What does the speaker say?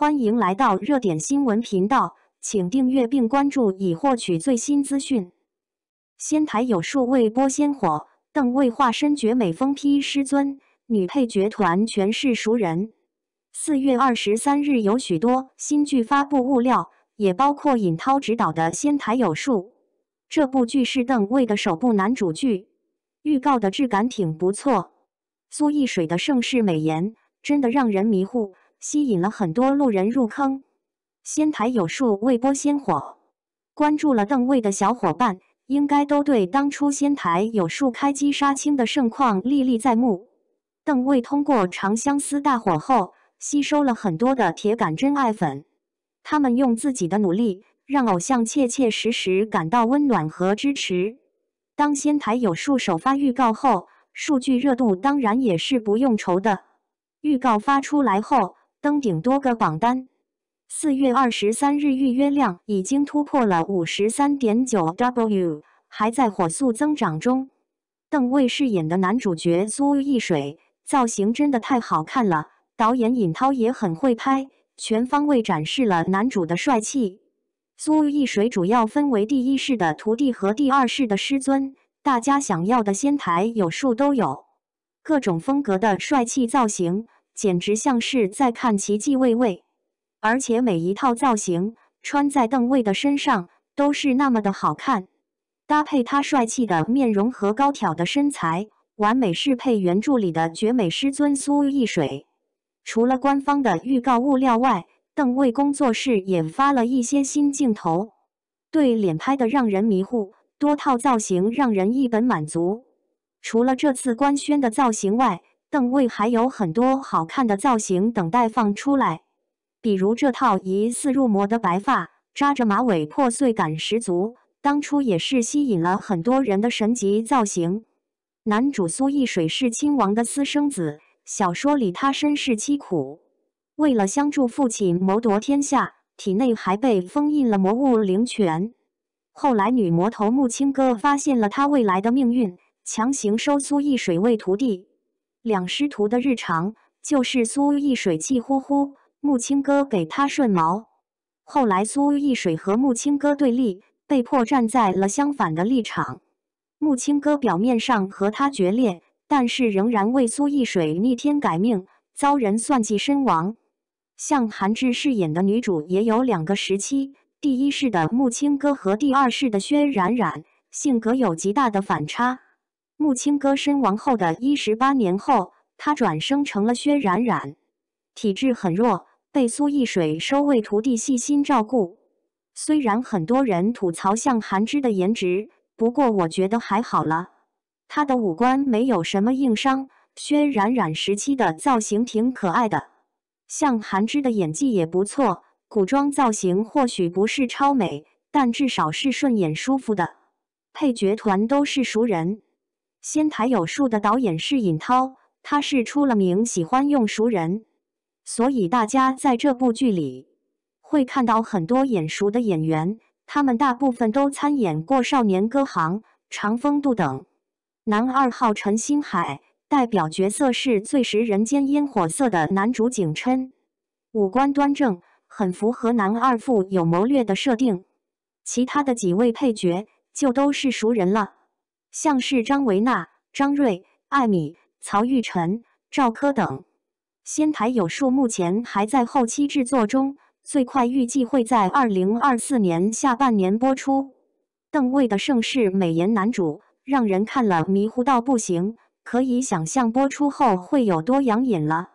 欢迎来到热点新闻频道，请订阅并关注以获取最新资讯。仙台有数位播鲜火，邓为化身绝美疯批师尊，女配角团全是熟人。四月二十三日有许多新剧发布物料，也包括尹涛执导的《仙台有数》。这部剧是邓为的首部男主剧，预告的质感挺不错。苏艺水的盛世美颜真的让人迷糊。吸引了很多路人入坑。仙台有数未播先火，关注了邓卫的小伙伴应该都对当初仙台有数开机杀青的盛况历历在目。邓卫通过《长相思》大火后，吸收了很多的铁杆真爱粉，他们用自己的努力让偶像切切实实感到温暖和支持。当仙台有数首发预告后，数据热度当然也是不用愁的。预告发出来后。登顶多个榜单，四月二十三日预约量已经突破了五十三点九 W，还在火速增长中。邓为饰演的男主角苏易水造型真的太好看了，导演尹涛也很会拍，全方位展示了男主的帅气。苏易水主要分为第一世的徒弟和第二世的师尊，大家想要的仙台有数都有，各种风格的帅气造型。简直像是在看奇迹卫卫，而且每一套造型穿在邓卫的身上都是那么的好看，搭配他帅气的面容和高挑的身材，完美适配原著里的绝美师尊苏艺水。除了官方的预告物料外，邓卫工作室也发了一些新镜头，对脸拍的让人迷糊，多套造型让人一本满足。除了这次官宣的造型外，邓卫还有很多好看的造型等待放出来，比如这套疑似入魔的白发，扎着马尾，破碎感十足，当初也是吸引了很多人的神级造型。男主苏易水是亲王的私生子，小说里他身世凄苦，为了相助父亲谋夺天下，体内还被封印了魔物灵泉。后来女魔头木青哥发现了他未来的命运，强行收苏易水为徒弟。两师徒的日常就是苏艺水气呼呼，木青哥给他顺毛。后来苏艺水和木青哥对立，被迫站在了相反的立场。木青哥表面上和他决裂，但是仍然为苏艺水逆天改命，遭人算计身亡。像韩志饰演的女主也有两个时期，第一世的木青哥和第二世的薛冉冉性格有极大的反差。木青哥身亡后的一十八年后，他转生成了薛冉冉，体质很弱，被苏艺水收为徒弟，细心照顾。虽然很多人吐槽向寒之的颜值，不过我觉得还好了，他的五官没有什么硬伤。薛冉冉时期的造型挺可爱的，向寒之的演技也不错，古装造型或许不是超美，但至少是顺眼舒服的。配角团都是熟人。仙台有数的导演是尹涛，他是出了名喜欢用熟人，所以大家在这部剧里会看到很多眼熟的演员，他们大部分都参演过《少年歌行》《长风渡》等。男二号陈星海代表角色是最食人间烟火色的男主景琛，五官端正，很符合男二富有谋略的设定。其他的几位配角就都是熟人了。像是张维娜、张睿、艾米、曹玉晨、赵柯等。仙台有数目前还在后期制作中，最快预计会在二零二四年下半年播出。邓为的盛世美颜男主，让人看了迷糊到不行，可以想象播出后会有多养眼了。